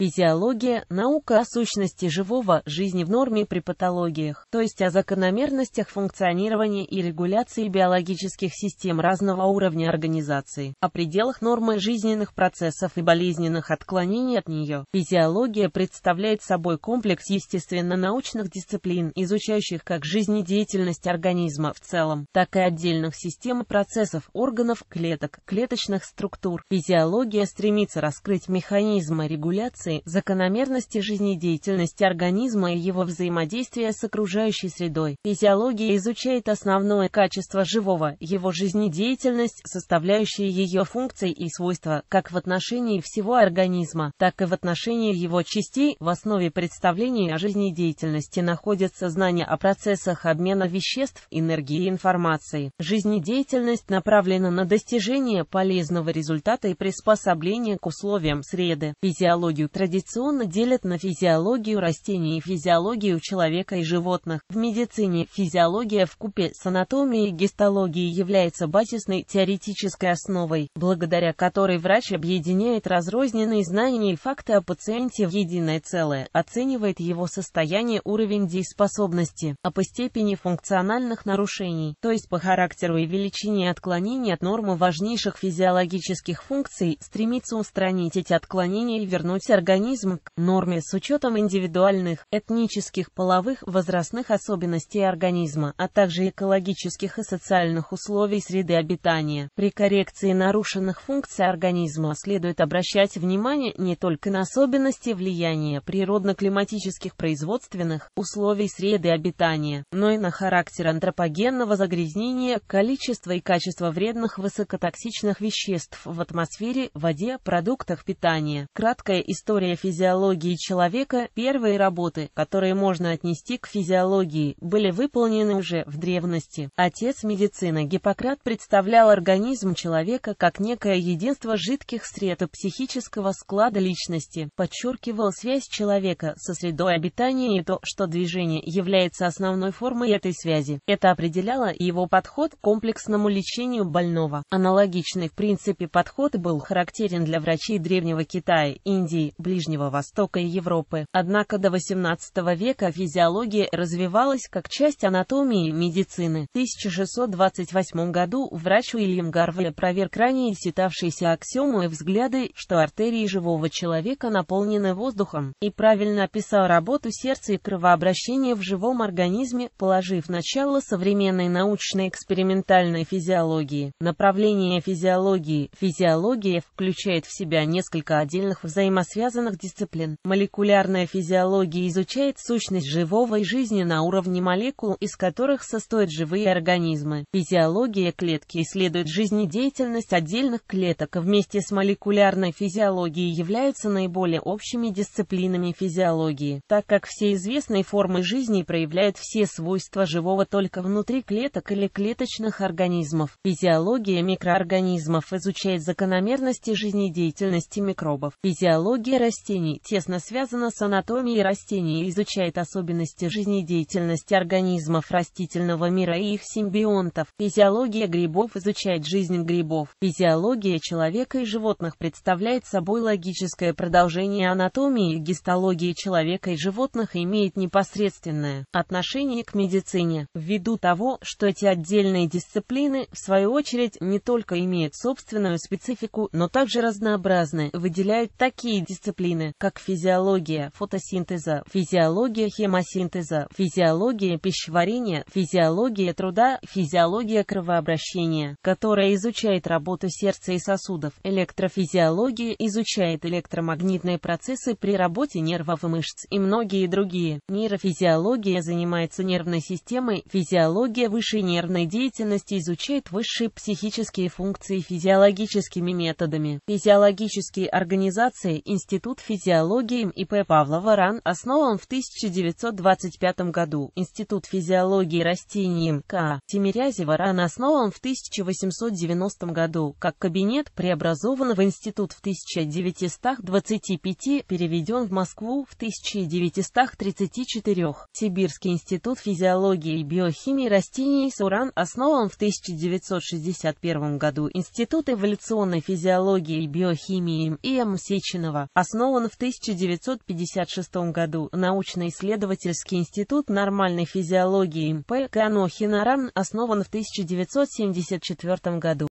Физиология – наука о сущности живого, жизни в норме при патологиях, то есть о закономерностях функционирования и регуляции биологических систем разного уровня организации, о пределах нормы жизненных процессов и болезненных отклонений от нее. Физиология представляет собой комплекс естественно-научных дисциплин, изучающих как жизнедеятельность организма в целом, так и отдельных систем процессов, органов, клеток, клеточных структур. Физиология стремится раскрыть механизмы регуляции, закономерности жизнедеятельности организма и его взаимодействия с окружающей средой. Физиология изучает основное качество живого, его жизнедеятельность, составляющие ее функции и свойства, как в отношении всего организма, так и в отношении его частей. В основе представления о жизнедеятельности находятся знания о процессах обмена веществ, энергии и информации. Жизнедеятельность направлена на достижение полезного результата и приспособление к условиям среды. Физиологию традиционно делят на физиологию растений и физиологию человека и животных. В медицине физиология в купе с анатомией и гистологией является базисной теоретической основой, благодаря которой врач объединяет разрозненные знания и факты о пациенте в единое целое, оценивает его состояние, уровень дееспособности, а по степени функциональных нарушений, то есть по характеру и величине отклонений от нормы важнейших физиологических функций, стремится устранить эти отклонения и вернуть организм к норме с учетом индивидуальных, этнических, половых, возрастных особенностей организма, а также экологических и социальных условий среды обитания. При коррекции нарушенных функций организма следует обращать внимание не только на особенности влияния природно-климатических производственных условий среды обитания, но и на характер антропогенного загрязнения, количество и качество вредных высокотоксичных веществ в атмосфере, воде, продуктах питания. Краткая история физиологии человека, первые работы, которые можно отнести к физиологии, были выполнены уже в древности. Отец медицины Гиппократ представлял организм человека как некое единство жидких сред и психического склада личности, подчеркивал связь человека со средой обитания и то, что движение является основной формой этой связи. Это определяло его подход к комплексному лечению больного. Аналогичный в принципе подход был характерен для врачей Древнего Китая, Индии, Ближнего Востока и Европы. Однако до XVIII века физиология развивалась как часть анатомии и медицины. В 1628 году врач Уильям Гарвей проверк ранее считавшиеся аксиомы и взгляды, что артерии живого человека наполнены воздухом, и правильно описал работу сердца и кровообращения в живом организме, положив начало современной научной экспериментальной физиологии. Направление физиологии Физиология включает в себя несколько отдельных взаимосвязанных дисциплин. Молекулярная физиология изучает сущность живого и жизни на уровне молекул, из которых состоят живые организмы. Физиология клетки исследует жизнедеятельность отдельных клеток, вместе с молекулярной физиологией являются наиболее общими дисциплинами физиологии, так как все известные формы жизни проявляют все свойства живого только внутри клеток или клеточных организмов. Физиология микроорганизмов изучает закономерности жизнедеятельности микробов. Физиология растений тесно связана с анатомией растений и изучает особенности жизнедеятельности организмов растительного мира и их симбионтов. Физиология грибов изучает жизнь грибов. Физиология человека и животных представляет собой логическое продолжение анатомии, гистологии человека и животных имеет непосредственное отношение к медицине, ввиду того, что эти отдельные дисциплины, в свою очередь, не только имеют собственную специфику, но также разнообразны, выделяют такие дисциплины, как физиология фотосинтеза, физиология хемосинтеза, физиология пищеварения, физиология труда, физиология кровообращения, которая изучает работу сердца и сосудов, электрофизиология изучает электромагнитные процессы при работе нервов и мышц и многие другие. Нейрофизиология занимается нервной системой, физиология высшей нервной деятельности изучает высшие психические функции физиологическими методами. Физиологические организации Институт физиологии ИП Павлова РАН основан в 1925 году. Институт физиологии растений МК Тимирязева РАН основан в 1890 году. Как кабинет преобразован в институт в 1925, переведен в Москву в 1934. Сибирский институт физиологии и биохимии растений Суран основан в 1961 году. Институт эволюционной физиологии и биохимии М. Сеченова, основан в 1956 году. Научно-исследовательский институт нормальной физиологии П. Канохинаран основан в 1974 году.